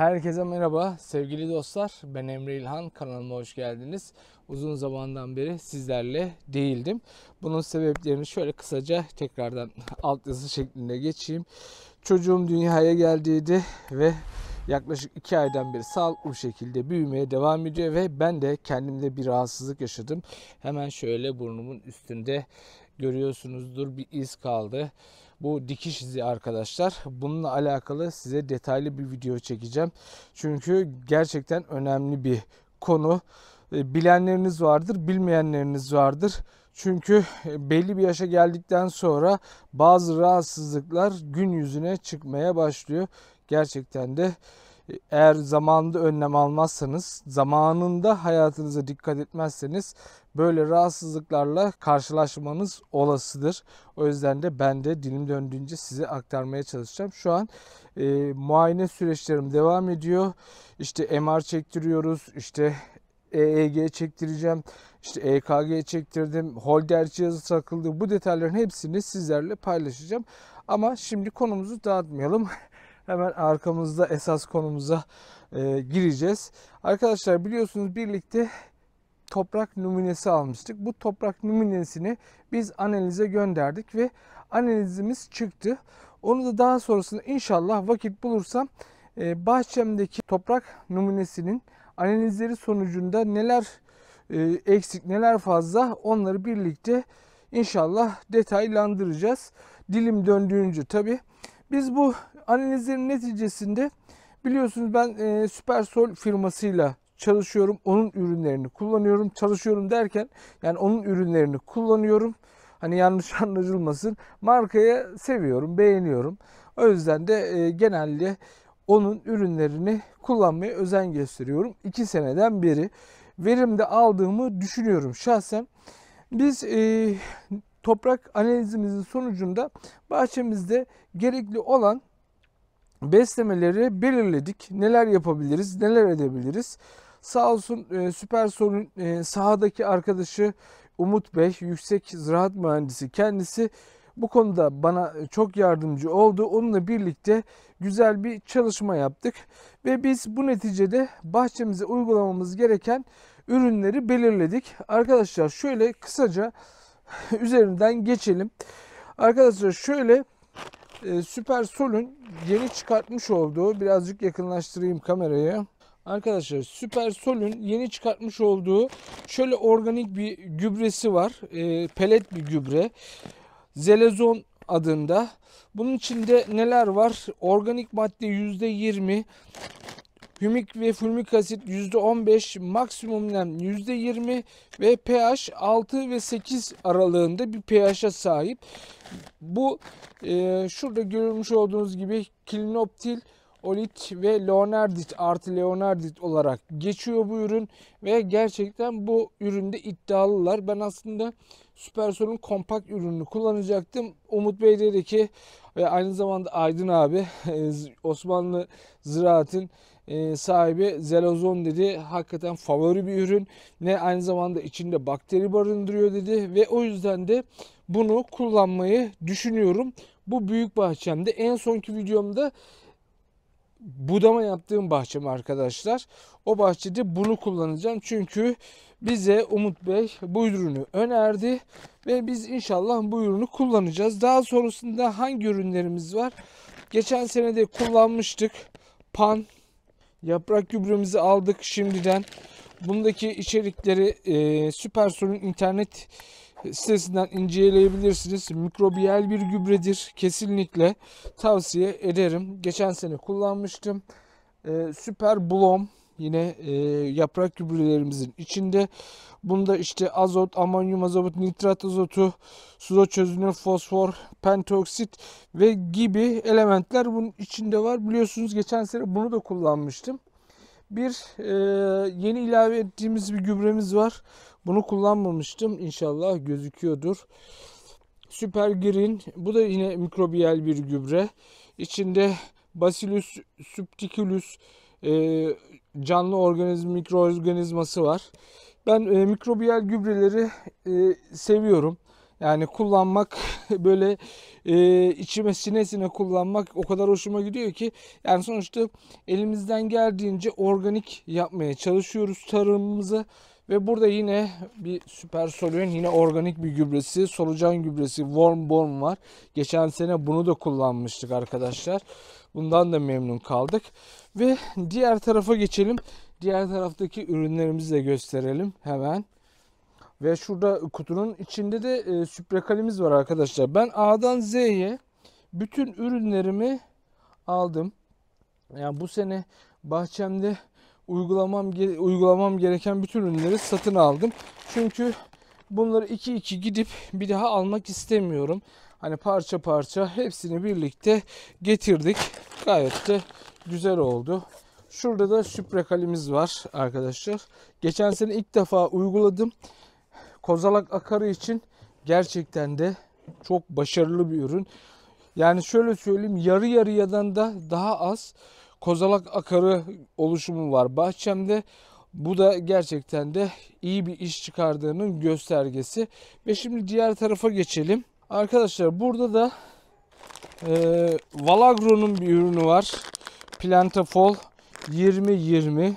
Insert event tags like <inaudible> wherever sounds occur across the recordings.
Herkese merhaba sevgili dostlar. Ben Emre İlhan. Kanalıma hoş geldiniz. Uzun zamandan beri sizlerle değildim. Bunun sebeplerini şöyle kısaca tekrardan <laughs> alt yazı şeklinde geçeyim. Çocuğum dünyaya geldiydi ve yaklaşık 2 aydan beri sağlıklı bir şekilde büyümeye devam ediyor ve ben de kendimde bir rahatsızlık yaşadım. Hemen şöyle burnumun üstünde görüyorsunuzdur bir iz kaldı. Bu dikiş izi arkadaşlar. Bununla alakalı size detaylı bir video çekeceğim. Çünkü gerçekten önemli bir konu. E, Bilenleriniz vardır, bilmeyenleriniz vardır. Çünkü e, belli bir yaşa geldikten sonra bazı rahatsızlıklar gün yüzüne çıkmaya başlıyor. Gerçekten de eğer zamanında önlem almazsanız, zamanında hayatınıza dikkat etmezseniz böyle rahatsızlıklarla karşılaşmanız olasıdır. O yüzden de ben de dilim döndüğünce size aktarmaya çalışacağım. Şu an e, muayene süreçlerim devam ediyor. İşte MR çektiriyoruz, işte EEG çektireceğim, işte EKG çektirdim, Holter cihazı takıldı. Bu detayların hepsini sizlerle paylaşacağım. Ama şimdi konumuzu dağıtmayalım. <laughs> Hemen arkamızda esas konumuza e, gireceğiz. Arkadaşlar biliyorsunuz birlikte toprak numunesi almıştık. Bu toprak numunesini biz analize gönderdik ve analizimiz çıktı. Onu da daha sonrasında inşallah vakit bulursam e, bahçemdeki toprak numunesinin analizleri sonucunda neler e, eksik neler fazla onları birlikte inşallah detaylandıracağız. Dilim döndüğünce tabi. Biz bu analizlerin neticesinde biliyorsunuz ben e, Süpersol firmasıyla çalışıyorum. Onun ürünlerini kullanıyorum. Çalışıyorum derken yani onun ürünlerini kullanıyorum. Hani yanlış <laughs> anlaşılmasın. Markayı seviyorum, beğeniyorum. O yüzden de e, genelde onun ürünlerini kullanmaya özen gösteriyorum. 2 seneden beri verimde aldığımı düşünüyorum şahsen. Biz e, toprak analizimizin sonucunda bahçemizde gerekli olan beslemeleri belirledik. Neler yapabiliriz, neler edebiliriz. Sağ olsun e, Süpersol'un e, sahadaki arkadaşı Umut Bey, yüksek ziraat mühendisi kendisi bu konuda bana çok yardımcı oldu. Onunla birlikte güzel bir çalışma yaptık ve biz bu neticede bahçemize uygulamamız gereken ürünleri belirledik. Arkadaşlar şöyle kısaca <laughs> üzerinden geçelim. Arkadaşlar şöyle e, Süper Sol'ün yeni çıkartmış olduğu birazcık yakınlaştırayım kamerayı. Arkadaşlar Süper Sol'ün yeni çıkartmış olduğu şöyle organik bir gübresi var. E, pelet bir gübre. Zelezon adında. Bunun içinde neler var? Organik madde %20, Hümik ve fulmik asit %15, maksimum nem %20 ve pH 6 ve 8 aralığında bir pH'a sahip. Bu e, şurada görmüş olduğunuz gibi klinoptil, olit ve leonardit artı leonardit olarak geçiyor bu ürün ve gerçekten bu üründe iddialılar. Ben aslında Süpersol'un kompakt ürününü kullanacaktım. Umut Bey dedi ki ve aynı zamanda Aydın abi <laughs> Osmanlı Ziraat'ın e, sahibi Zelozon dedi. Hakikaten favori bir ürün. Ne aynı zamanda içinde bakteri barındırıyor dedi ve o yüzden de bunu kullanmayı düşünüyorum. Bu büyük bahçemde en sonki videomda budama yaptığım bahçem arkadaşlar. O bahçede bunu kullanacağım. Çünkü bize Umut Bey bu ürünü önerdi ve biz inşallah bu ürünü kullanacağız. Daha sonrasında hangi ürünlerimiz var? Geçen sene de kullanmıştık. Pan yaprak gübremizi aldık şimdiden. Bundaki içerikleri e, Süpersol'un internet sitesinden inceleyebilirsiniz. Mikrobiyal bir gübredir. Kesinlikle tavsiye ederim. Geçen sene kullanmıştım. Ee, Süper Blom yine e, yaprak gübrelerimizin içinde. Bunda işte azot, amonyum azot, nitrat azotu, suda çözünür fosfor, pentoksit ve gibi elementler bunun içinde var. Biliyorsunuz geçen sene bunu da kullanmıştım. Bir e, yeni ilave ettiğimiz bir gübremiz var. Bunu kullanmamıştım. İnşallah gözüküyordur. Süper Green. Bu da yine mikrobiyal bir gübre. İçinde Bacillus subticulus e, canlı organizm mikroorganizması var. Ben e, mikrobiyal gübreleri e, seviyorum. Yani kullanmak <laughs> böyle e, içime sine sine kullanmak o kadar hoşuma gidiyor ki yani sonuçta elimizden geldiğince organik yapmaya çalışıyoruz tarımımızı ve burada yine bir süper solüen yine organik bir gübresi solucan gübresi Wormborn var. Geçen sene bunu da kullanmıştık arkadaşlar. Bundan da memnun kaldık. Ve diğer tarafa geçelim. Diğer taraftaki ürünlerimizi de gösterelim hemen. Ve şurada kutunun içinde de e, süprekalimiz var arkadaşlar. Ben A'dan Z'ye bütün ürünlerimi aldım. Yani bu sene bahçemde uygulamam uygulamam gereken bütün ürünleri satın aldım. Çünkü bunları iki iki gidip bir daha almak istemiyorum. Hani parça parça hepsini birlikte getirdik. Gayet de güzel oldu. Şurada da süprekalimiz var arkadaşlar. Geçen sene ilk defa uyguladım. Kozalak akarı için gerçekten de çok başarılı bir ürün. Yani şöyle söyleyeyim yarı yarıyadan da daha az kozalak akarı oluşumu var bahçemde. Bu da gerçekten de iyi bir iş çıkardığının göstergesi. Ve şimdi diğer tarafa geçelim. Arkadaşlar burada da e, Valagro'nun bir ürünü var. Plantafol 2020.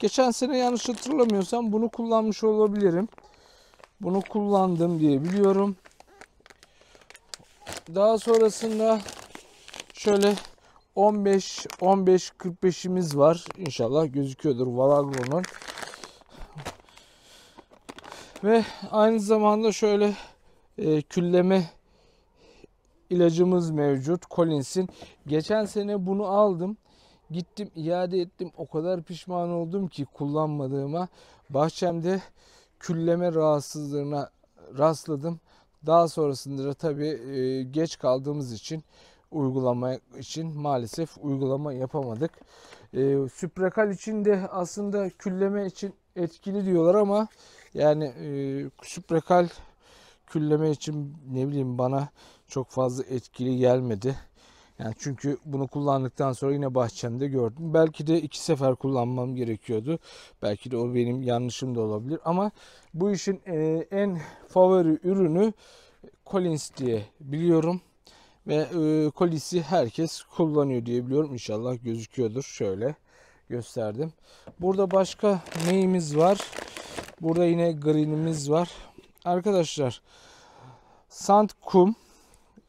Geçen sene yanlış hatırlamıyorsam bunu kullanmış olabilirim. Bunu kullandım diye biliyorum. Daha sonrasında şöyle 15 15 45'imiz var. İnşallah gözüküyordur Valagro'nun. Ve aynı zamanda şöyle e, külleme ilacımız mevcut. Collins'in. Geçen sene bunu aldım. Gittim iade ettim. O kadar pişman oldum ki kullanmadığıma. Bahçemde külleme rahatsızlığına rastladım. Daha sonrasında da tabii e, geç kaldığımız için uygulama için maalesef uygulama yapamadık. E, Süprekal için de aslında külleme için etkili diyorlar ama yani e, Süprekal külleme için ne bileyim bana çok fazla etkili gelmedi. Yani çünkü bunu kullandıktan sonra yine bahçemde gördüm. Belki de iki sefer kullanmam gerekiyordu. Belki de o benim yanlışım da olabilir. Ama bu işin e, en favori ürünü Collins diye biliyorum. Ve e, Collins'i herkes kullanıyor diye biliyorum. İnşallah gözüküyordur. Şöyle gösterdim. Burada başka neyimiz var? Burada yine green'imiz var. Arkadaşlar sand kum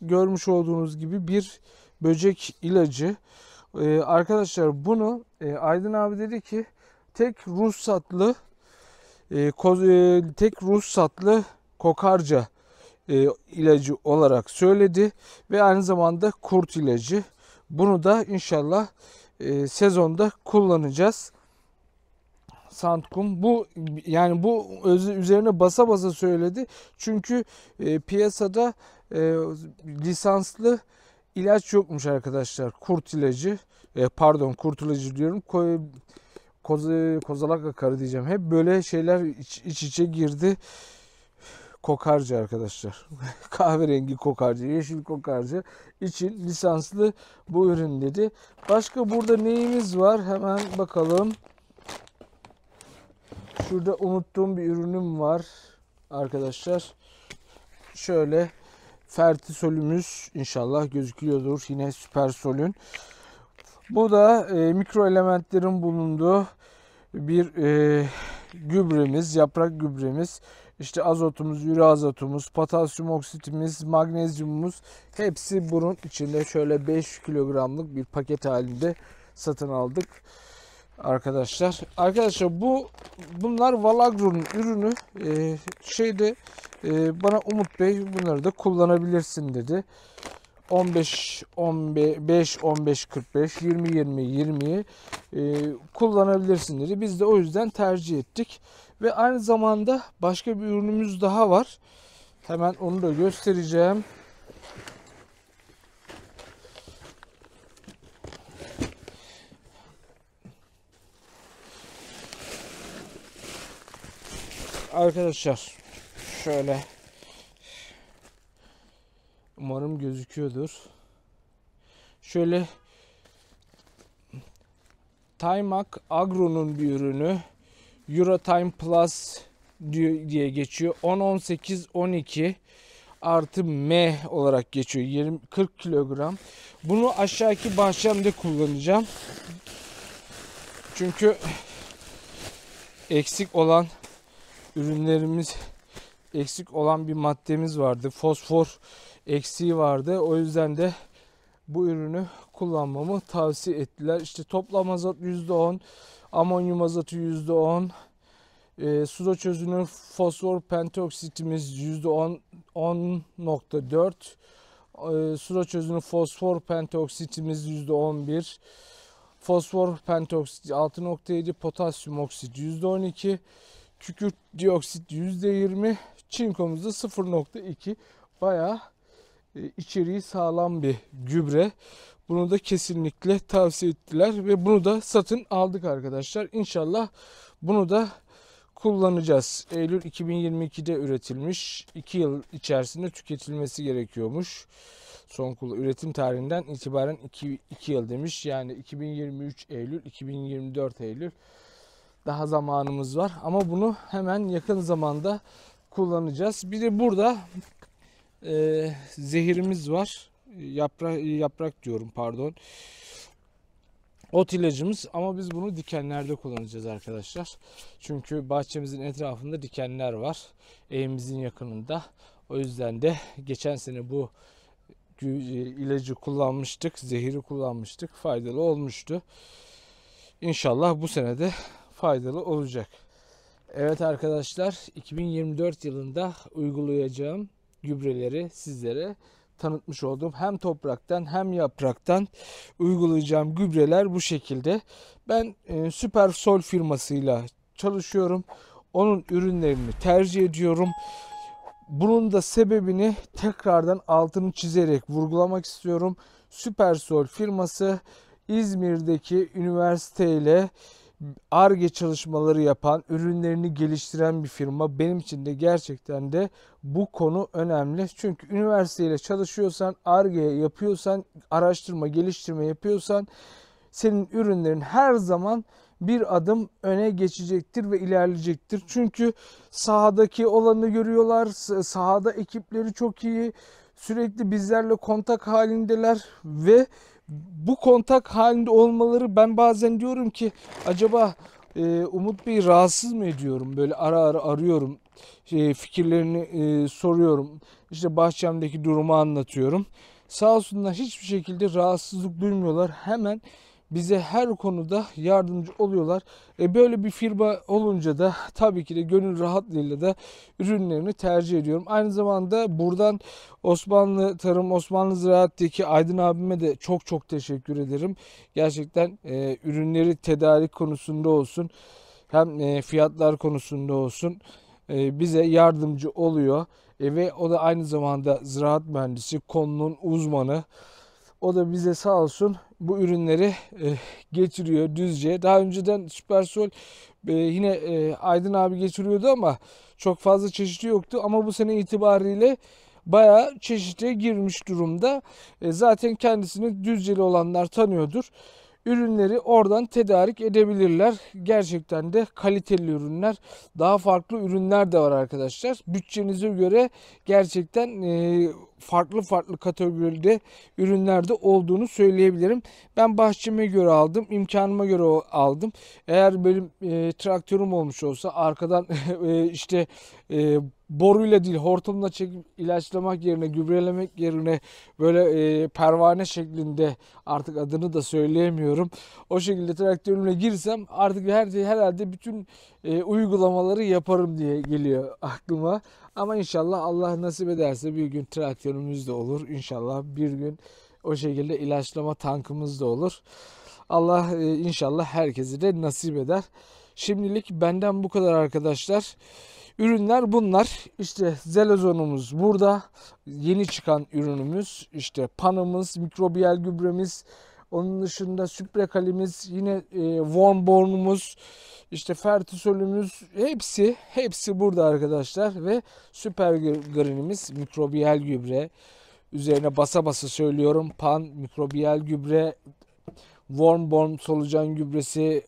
görmüş olduğunuz gibi bir böcek ilacı. Ee, arkadaşlar bunu e, Aydın abi dedi ki tek ruhsatlı e, koz, e, tek ruhsatlı kokarca e, ilacı olarak söyledi ve aynı zamanda kurt ilacı. Bunu da inşallah e, sezonda kullanacağız. Sandkum bu yani bu üzerine basa basa söyledi. Çünkü e, piyasada e, lisanslı ilaç yokmuş arkadaşlar. Kurt ilacı e, pardon kurt ilacı diyorum. Ko, koz, kozalak akarı diyeceğim. Hep böyle şeyler iç, iç içe girdi. Kokarcı arkadaşlar. <laughs> Kahverengi kokarcı, yeşil kokarcı için lisanslı bu ürün dedi. Başka burada neyimiz var? Hemen bakalım. Şurada unuttuğum bir ürünüm var arkadaşlar. Şöyle Fertisolümüz inşallah gözüküyordur. Yine süper solün. Bu da e, mikro elementlerin bulunduğu bir e, gübremiz, yaprak gübremiz. İşte azotumuz, üre azotumuz, potasyum oksitimiz, magnezyumumuz hepsi bunun içinde şöyle 5 kilogramlık bir paket halinde satın aldık arkadaşlar. Arkadaşlar bu bunlar Valagro'nun ürünü. Ee, şeyde e, bana Umut Bey bunları da kullanabilirsin dedi. 15 15 15 45 20 20 20'yi e, kullanabilirsin dedi. Biz de o yüzden tercih ettik. Ve aynı zamanda başka bir ürünümüz daha var. Hemen onu da göstereceğim. Arkadaşlar şöyle umarım gözüküyordur. Şöyle Timak Agro'nun bir ürünü Eurotime Plus diye geçiyor. 10 18 12 artı M olarak geçiyor. 20 40 kilogram. Bunu aşağıki bahçemde kullanacağım. Çünkü eksik olan ürünlerimiz eksik olan bir maddemiz vardı. Fosfor eksiği vardı. O yüzden de bu ürünü kullanmamı tavsiye ettiler. İşte toplam azot %10, amonyum azotu %10, e, suda çözünür fosfor pentoksitimiz %10 10.4 e, suda çözünür fosfor pentoksitimiz %11 fosfor pentoksit 6.7 potasyum oksit %12 kükürt dioksit %20 çinkomuz da 0.2 bayağı e, içeriği sağlam bir gübre. Bunu da kesinlikle tavsiye ettiler ve bunu da satın aldık arkadaşlar. İnşallah bunu da kullanacağız. Eylül 2022'de üretilmiş. 2 yıl içerisinde tüketilmesi gerekiyormuş. Son üretim tarihinden itibaren 2, 2 yıl demiş. Yani 2023 Eylül, 2024 Eylül. Daha zamanımız var ama bunu hemen yakın zamanda kullanacağız. Bir de burada e, zehirimiz var. Yaprak, yaprak diyorum pardon. Ot ilacımız ama biz bunu dikenlerde kullanacağız arkadaşlar. Çünkü bahçemizin etrafında dikenler var. Evimizin yakınında. O yüzden de geçen sene bu ilacı kullanmıştık. Zehiri kullanmıştık. Faydalı olmuştu. İnşallah bu sene de faydalı olacak. Evet arkadaşlar 2024 yılında uygulayacağım gübreleri sizlere tanıtmış oldum. Hem topraktan hem yapraktan uygulayacağım gübreler bu şekilde. Ben e, Süper Sol firmasıyla çalışıyorum. Onun ürünlerini tercih ediyorum. Bunun da sebebini tekrardan altını çizerek vurgulamak istiyorum. Süpersol firması İzmir'deki üniversiteyle ARGE çalışmaları yapan, ürünlerini geliştiren bir firma. Benim için de gerçekten de bu konu önemli. Çünkü üniversiteyle çalışıyorsan, ARGE yapıyorsan, araştırma, geliştirme yapıyorsan senin ürünlerin her zaman bir adım öne geçecektir ve ilerleyecektir. Çünkü sahadaki olanı görüyorlar. Sahada ekipleri çok iyi. Sürekli bizlerle kontak halindeler ve bu kontak halinde olmaları ben bazen diyorum ki acaba e, Umut Bey rahatsız mı ediyorum? Böyle ara ara arıyorum. Şey, fikirlerini e, soruyorum. İşte bahçemdeki durumu anlatıyorum. Sağ olsunlar hiçbir şekilde rahatsızlık duymuyorlar. Hemen bize her konuda yardımcı oluyorlar. E böyle bir firma olunca da tabii ki de gönül rahatlığıyla da ürünlerini tercih ediyorum. Aynı zamanda buradan Osmanlı Tarım, Osmanlı Ziraat'taki Aydın abime de çok çok teşekkür ederim. Gerçekten e, ürünleri tedarik konusunda olsun hem e, fiyatlar konusunda olsun e, bize yardımcı oluyor. E, ve o da aynı zamanda ziraat mühendisi, konunun uzmanı. O da bize sağ olsun bu ürünleri e, getiriyor düzce. Daha önceden Süpersol e, yine e, Aydın abi getiriyordu ama çok fazla çeşidi yoktu. Ama bu sene itibariyle bayağı çeşite girmiş durumda. E, zaten kendisini düzceli olanlar tanıyordur ürünleri oradan tedarik edebilirler. Gerçekten de kaliteli ürünler. Daha farklı ürünler de var arkadaşlar. Bütçenize göre gerçekten e, farklı farklı kategoride ürünlerde olduğunu söyleyebilirim. Ben bahçeme göre aldım, imkanıma göre aldım. Eğer benim e, traktörüm olmuş olsa arkadan <laughs> e, işte e, boruyla değil hortumla çekip ilaçlamak yerine gübrelemek yerine böyle e, pervane şeklinde artık adını da söyleyemiyorum. O şekilde traktörümle girsem artık her şey herhalde bütün e, uygulamaları yaparım diye geliyor aklıma. Ama inşallah Allah nasip ederse bir gün traktörümüz de olur. İnşallah bir gün o şekilde ilaçlama tankımız da olur. Allah e, inşallah herkesi de nasip eder. Şimdilik benden bu kadar arkadaşlar. Ürünler bunlar. İşte zelozonumuz burada. Yeni çıkan ürünümüz. İşte panımız, mikrobiyal gübremiz. Onun dışında süprekalimiz, yine e, Warmborn'umuz, işte fertisolümüz hepsi hepsi burada arkadaşlar ve süper greenimiz mikrobiyal gübre. Üzerine basa basa söylüyorum. Pan mikrobiyal gübre, Warmborn solucan gübresi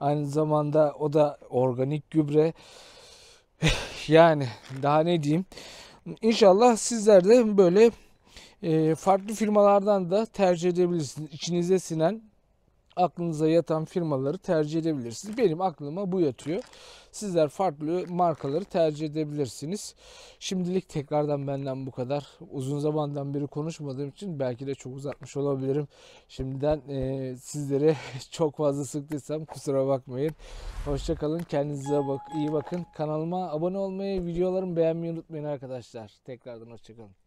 aynı zamanda o da organik gübre. <sighs> yani daha ne diyeyim? İnşallah sizler de böyle e, farklı firmalardan da tercih edebilirsiniz. İçinize sinen, aklınıza yatan firmaları tercih edebilirsiniz. Benim aklıma bu yatıyor. Sizler farklı markaları tercih edebilirsiniz. Şimdilik tekrardan benden bu kadar. Uzun zamandan beri konuşmadığım için belki de çok uzatmış olabilirim. Şimdiden e, sizlere <laughs> çok fazla sıktıysam kusura bakmayın. Hoşçakalın. Kendinize bak iyi bakın. Kanalıma abone olmayı, videolarımı beğenmeyi unutmayın arkadaşlar. Tekrardan hoşçakalın.